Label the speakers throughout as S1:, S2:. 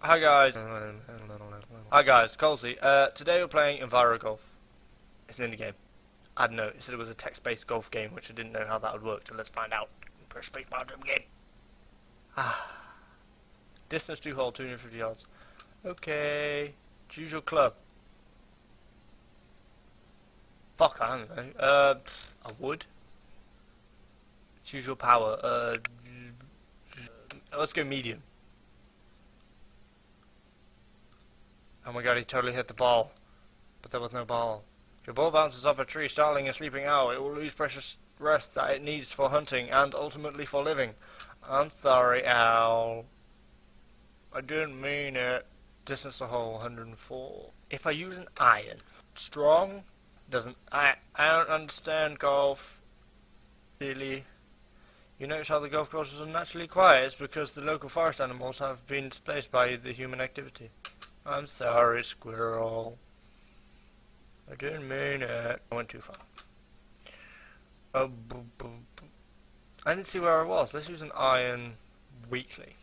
S1: Hi guys. Hi guys, Colesy. Uh, today we're playing Envirogolf. It's an indie game. I don't know. It said it was a text-based golf game, which I didn't know how that would work. So let's find out. Press spacebar to game. Ah. Distance to hole 250 yards. Okay. Choose your club. Fuck, I don't know. Uh, a wood. Choose your power. Uh, let's go medium. Oh my god, he totally hit the ball. But there was no ball. Your ball bounces off a tree, startling a sleeping owl. It will lose precious rest that it needs for hunting and ultimately for living. I'm sorry, owl. I didn't mean it. Distance to hole 104. If I use an iron, strong doesn't. I I don't understand golf. Really. You notice how the golf courses are naturally quiet? It's because the local forest animals have been displaced by the human activity. I'm sorry, squirrel. I didn't mean it. I went too far. Oh, I didn't see where I was. Let's use an iron weekly.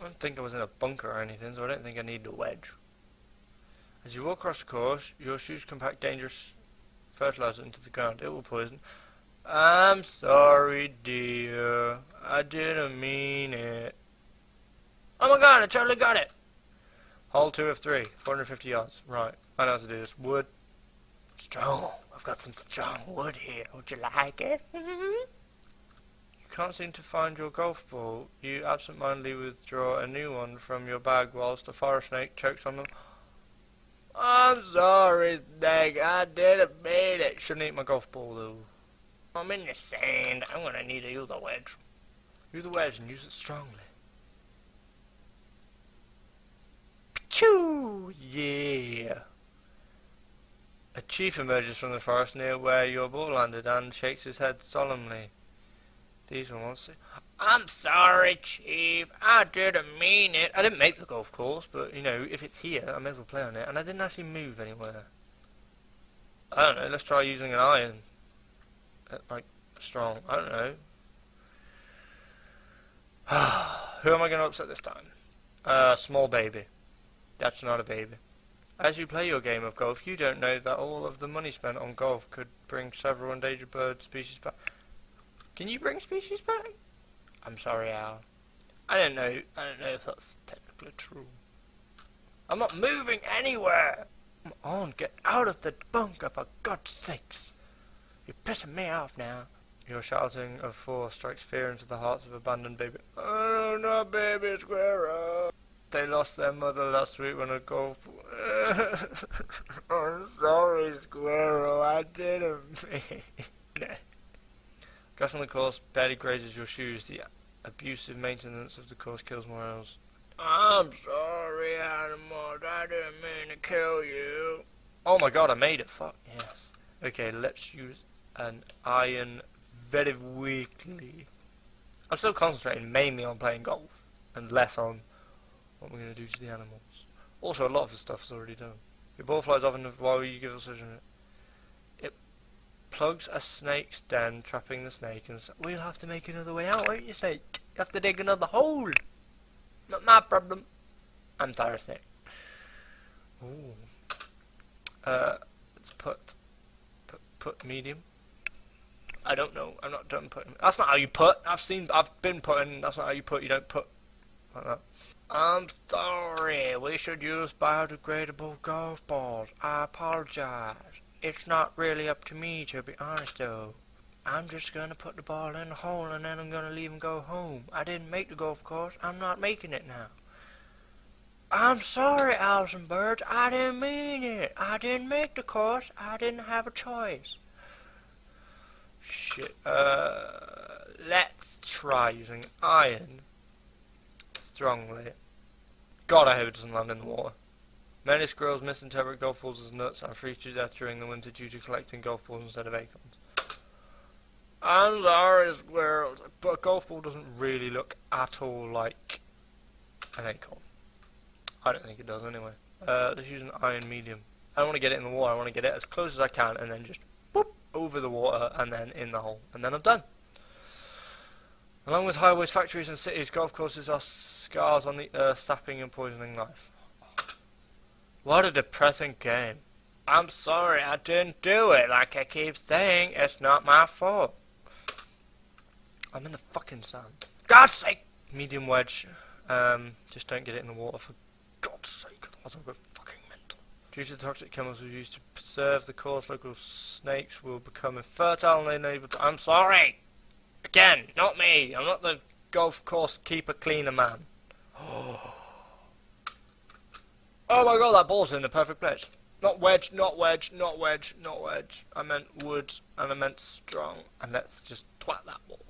S1: I don't think I was in a bunker or anything, so I don't think I need the wedge. As you walk across the course, your shoes compact dangerous fertilizer into the ground. It will poison. I'm sorry, deer. I didn't mean it. Oh my god, I totally got it! Hole 2 of 3, 450 yards. Right, I know how to do this. Wood. Strong. I've got some strong wood here. Would you like it? you can't seem to find your golf ball. You absentmindedly withdraw a new one from your bag whilst a forest snake chokes on them. I'm sorry, Snake. I didn't mean it. Shouldn't eat my golf ball, though. I'm in the sand. I'm gonna need to use a wedge. Use a wedge and use it strongly. Choo! Yeah. A chief emerges from the forest near where your ball landed and shakes his head solemnly. These not see. I'm sorry, Chief. I didn't mean it. I didn't make the golf course, but, you know, if it's here, I may as well play on it. And I didn't actually move anywhere. I don't know. Let's try using an iron. Uh, like, strong. I don't know. Who am I going to upset this time? Uh, small baby. That's not a baby. As you play your game of golf, you don't know that all of the money spent on golf could bring several endangered bird species back. Can you bring species back? I'm sorry, Al. I don't know. I don't know if that's technically true. I'm not moving anywhere. Come on, get out of the bunker for God's sakes. You're pissing me off now. Your shouting of four strikes fear into the hearts of abandoned baby. Oh, no, baby squirrel they lost their mother last week when I go. I'm sorry, Squirrel. I didn't mean. Grass on the course barely grazes your shoes. The abusive maintenance of the course kills morals. I'm sorry, animals. I didn't mean to kill you. Oh my god, I made it. Fuck yes. Okay, let's use an iron very weakly. I'm still concentrating mainly on playing golf and less on what we're going to do to the animals. Also, a lot of the stuff is already done. Your ball flies off and while you give us a decision, it plugs a snake's den, trapping the snake, and we'll have to make another way out, won't you, snake? You have to dig another hole. Not my problem. I'm thirsty. Ooh. Uh, let's put, put, put medium. I don't know. I'm not done putting. That's not how you put. I've seen. I've been putting. That's not how you put. You don't put like that. I'm sorry, we should use biodegradable golf balls. I apologize. It's not really up to me, to be honest, though. I'm just gonna put the ball in the hole and then I'm gonna leave and go home. I didn't make the golf course. I'm not making it now. I'm sorry, Alison Birds. I didn't mean it. I didn't make the course. I didn't have a choice. Shit. Uh, let's try using iron strongly. God, I hope it doesn't land in the water. Many squirrels misinterpret golf balls as nuts and freeze to death during the winter due to collecting golf balls instead of acorns. I'm sorry, squirrels, but a golf ball doesn't really look at all like an acorn. I don't think it does anyway. Uh, let's use an iron medium. I don't want to get it in the water, I want to get it as close as I can and then just boop over the water and then in the hole. And then I'm done. Along with highways, factories and cities, golf courses are scars on the earth, sapping and poisoning life. What a depressing game. I'm sorry, I didn't do it. Like I keep saying, it's not my fault. I'm in the fucking sand. God's sake! Medium wedge. Um, just don't get it in the water for God's sake. Otherwise I'll go fucking mental. Due to the toxic chemicals used to preserve the course, local snakes will become infertile and unable to... I'm sorry! Again, not me. I'm not the golf course keeper cleaner man. Oh my god, that ball's in the perfect place. Not wedge, not wedge, not wedge, not wedge. I meant wood and I meant strong. And let's just twat that ball.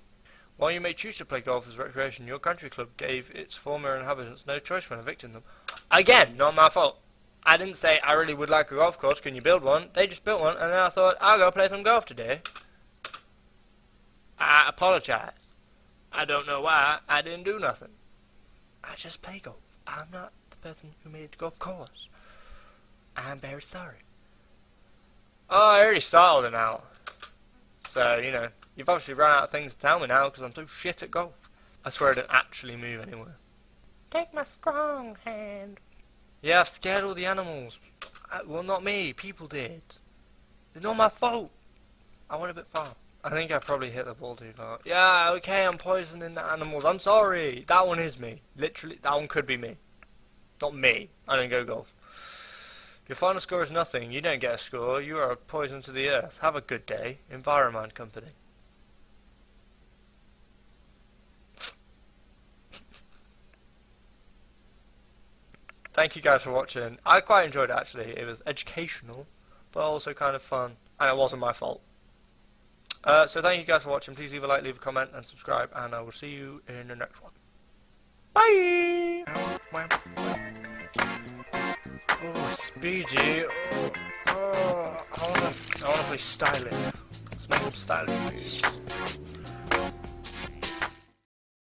S1: While you may choose to play golf as recreation, your country club gave its former inhabitants no choice when evicting them. Again, not my fault. I didn't say I really would like a golf course, can you build one? They just built one, and then I thought, I'll go play some golf today. I apologize. I don't know why I didn't do nothing. I just play golf. I'm not the person who made the golf course. I'm very sorry. Oh, I already started an hour. So, you know, you've obviously run out of things to tell me now because I'm so shit at golf. I swear I didn't actually move anywhere. Take my strong hand. Yeah, I've scared all the animals. I, well, not me. People did. It's not my fault. I went a bit far. I think I probably hit the ball too far. Yeah, okay, I'm poisoning the animals. I'm sorry. That one is me. Literally, that one could be me. Not me. I don't go golf. Your final score is nothing. You don't get a score. You are a poison to the earth. Have a good day. Environment Company. Thank you guys for watching. I quite enjoyed it actually. It was educational, but also kind of fun. And it wasn't my fault. Uh, so thank you guys for watching. Please leave a like, leave a comment, and subscribe. And I will see you in the next one. Bye! Oh, Speedy. Oh, oh, I wanna, play styling. Let's make some styling moves.